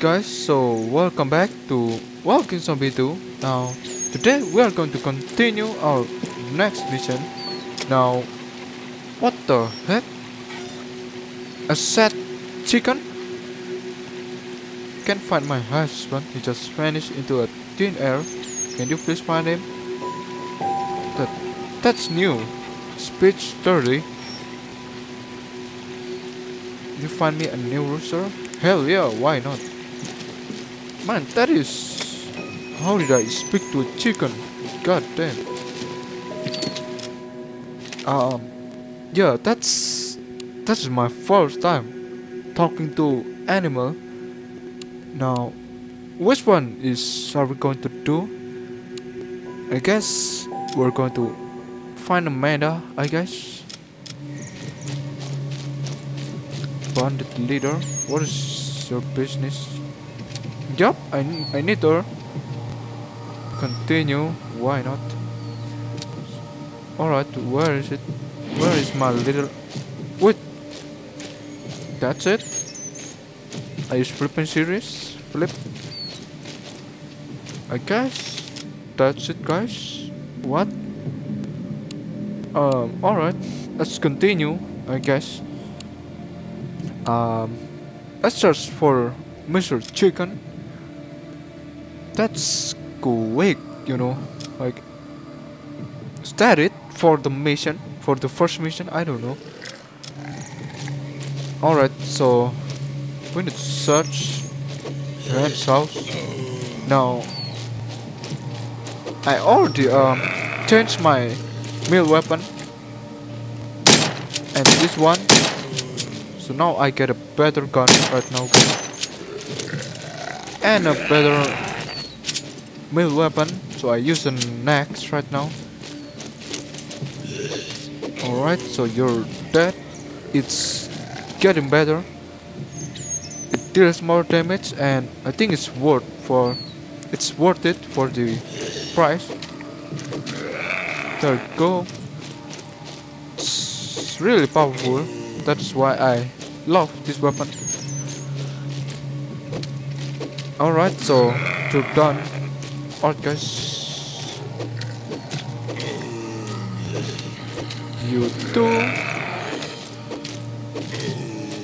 guys, so welcome back to Walking Zombie 2. Now, today we are going to continue our next mission. Now, what the heck? A sad chicken? Can't find my husband, he just vanished into a thin air. Can you please find him? That, that's new. Speech 30. You find me a new rooster? Hell yeah, why not? Man, that is... How did I speak to a chicken? God damn. Um, yeah, that's... That's my first time talking to animal. Now, which one is are we going to do? I guess we're going to find Amanda, I guess. Bandit leader, what is your business? Yup, I, I need her. Continue, why not? Alright, where is it? Where is my little... Wait! That's it? Are you flipping serious? Flip? I guess that's it guys. What? Um, alright. Let's continue, I guess. Um, let's search for Mr. Chicken. That's quick, you know. Like, is that it for the mission? For the first mission? I don't know. Alright, so we need to search Rand's house. Now, I already um changed my melee weapon and this one so now I get a better gun right now and a better melee weapon so I use the next right now. Alright so you're dead. It's getting better. It deals more damage and I think it's worth for it's worth it for the price. There we go. It's really powerful. That's why I love this weapon. Alright so you're done alright guys. You too.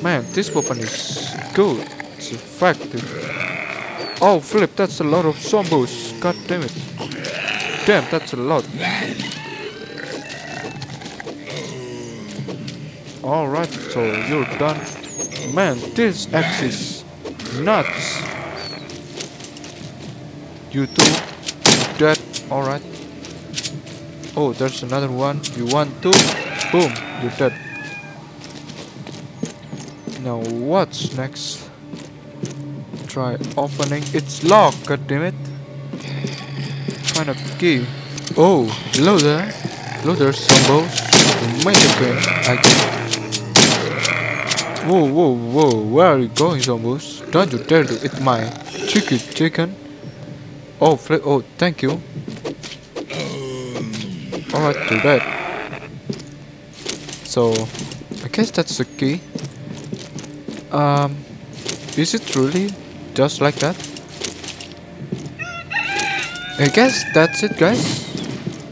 Man this weapon is good. It's effective. Oh flip that's a lot of zombies god damn it. Damn that's a lot. Alright, so you're done. Man, this axe is nuts. You too? Dead? Alright. Oh, there's another one. You want to? Boom, you're dead. Now what's next? Try opening. It's locked, god damn it. Find a key. Oh, hello there. Hello there, Zumbos. Make a I. Whoa, whoa, whoa, where are you going, Zombies? Don't you dare to eat my chicken chicken. Oh, oh, thank you. Alright, do that. So, I guess that's the key. Um, is it really just like that? I guess that's it, guys.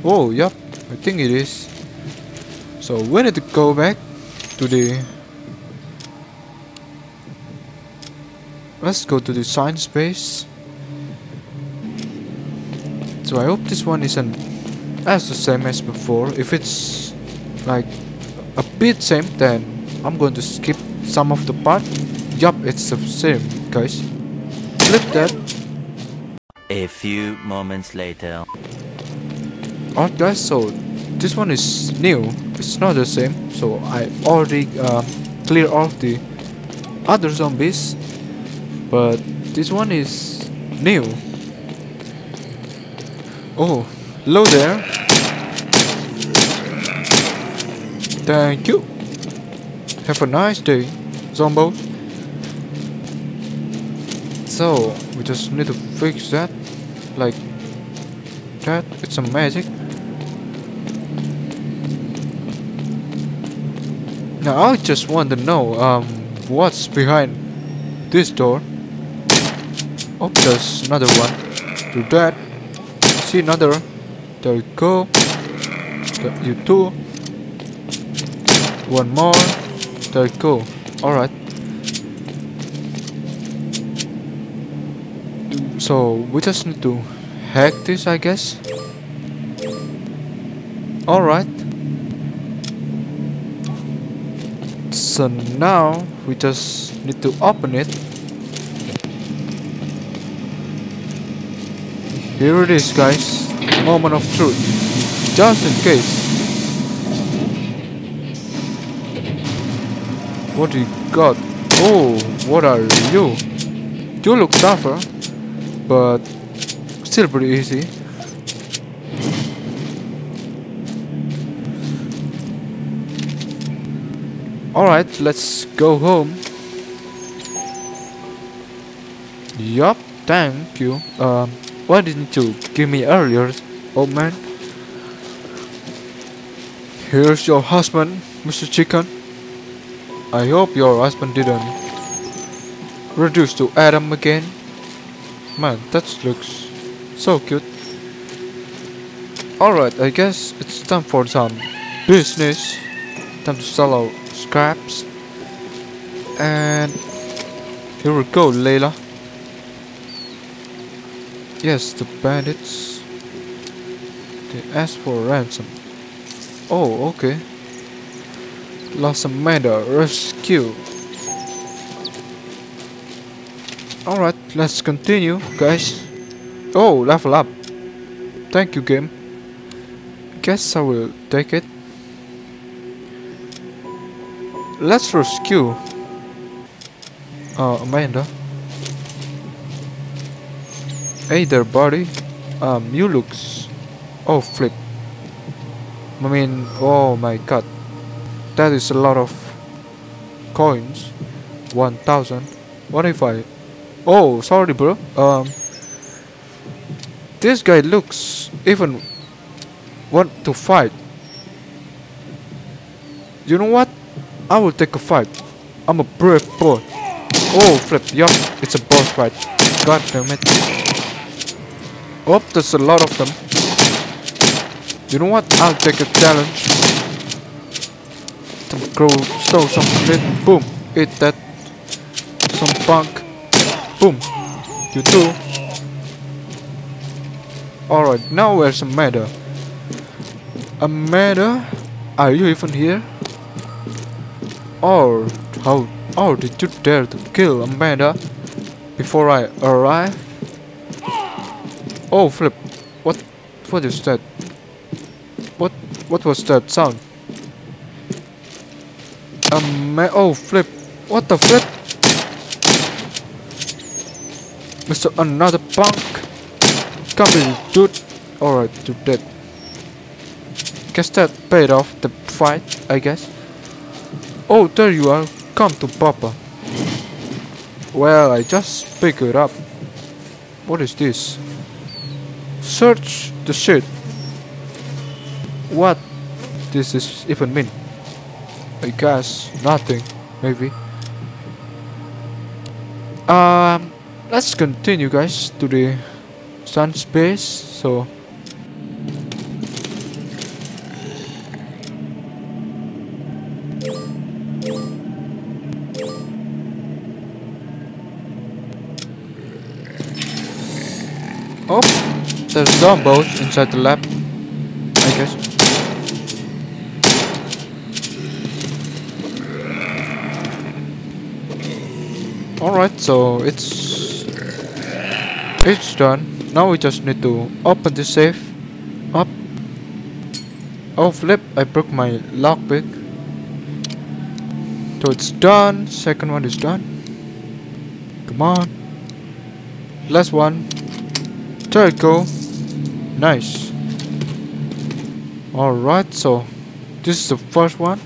Oh, yep, I think it is. So, we need to go back to the Let's go to the science base. So I hope this one isn't as the same as before. If it's like a bit same, then I'm going to skip some of the part. Yup, it's the same, guys. Flip that. A few moments later. Alright guys, so this one is new. It's not the same. So I already uh, clear off the other zombies but this one is new. Oh, hello there. Thank you. Have a nice day, Zombo. So, we just need to fix that. Like that. It's a magic. Now I just want to know um what's behind this door. Oh, there's another one. Do that. See another. There we go. You two. One more. There we go. Alright. So we just need to hack this I guess. Alright. So now we just need to open it. Here it is guys. Moment of truth. Just in case. What do you got? Oh, what are you? You look tougher, but still pretty easy. Alright, let's go home. Yup, thank you. Um, why didn't you give me earlier, old man? Here's your husband, Mr. Chicken. I hope your husband didn't reduce to Adam again. Man, that looks so cute. Alright, I guess it's time for some business. Time to sell our scraps. And here we go, Layla. Yes, the bandits. They asked for ransom. Oh, okay. Lost Amanda rescue. Alright, let's continue, guys. Oh, level up. Thank you, game. Guess I will take it. Let's rescue uh, Amanda. Hey there, buddy. Um, you looks. Oh, flip. I mean, oh my god. That is a lot of coins. 1000. What if I. Oh, sorry, bro. Um. This guy looks even want to fight. You know what? I will take a fight. I'm a brave boy. Oh, flip. Yup, it's a boss fight. God damn it. Oh, there's a lot of them. You know what? I'll take a challenge. Some crow, stole some shit. Boom. Eat that. Some punk. Boom. You too. Alright, now where's Amanda? Amanda? Are you even here? Or how or did you dare to kill Amanda before I arrive? Oh flip. What what is that? What what was that sound? Um, Ama oh flip. What the flip? Mr. Another punk. Come here, dude. Alright, you're dead. Guess that paid off the fight, I guess. Oh, there you are. Come to Papa. Well, I just picked it up. What is this? Search the shit. What this is even mean? I guess nothing, maybe. Um, let's continue, guys, to the sun space. So. Oh, there's Dumbos inside the lab, I guess. Alright, so it's it's done. Now we just need to open the safe up. Oh flip, I broke my lockpick. So it's done. Second one is done. Come on. Last one. There you go. Nice. Alright, so this is the first one.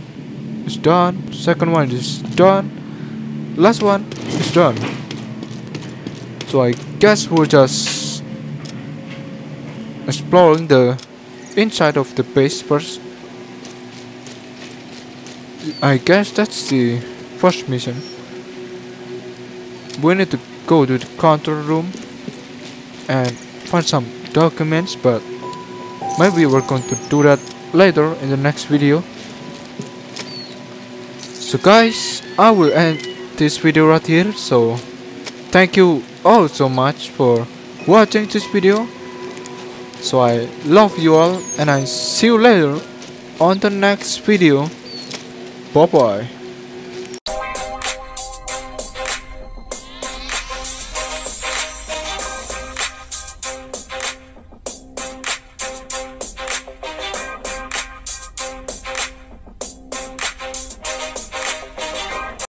It's done. Second one is done. Last one is done. So I guess we're just exploring the inside of the base first. I guess that's the first mission. We need to go to the control room and find some documents but maybe we're going to do that later in the next video. So guys I will end this video right here. So thank you all so much for watching this video. So I love you all and I see you later on the next video. Bye bye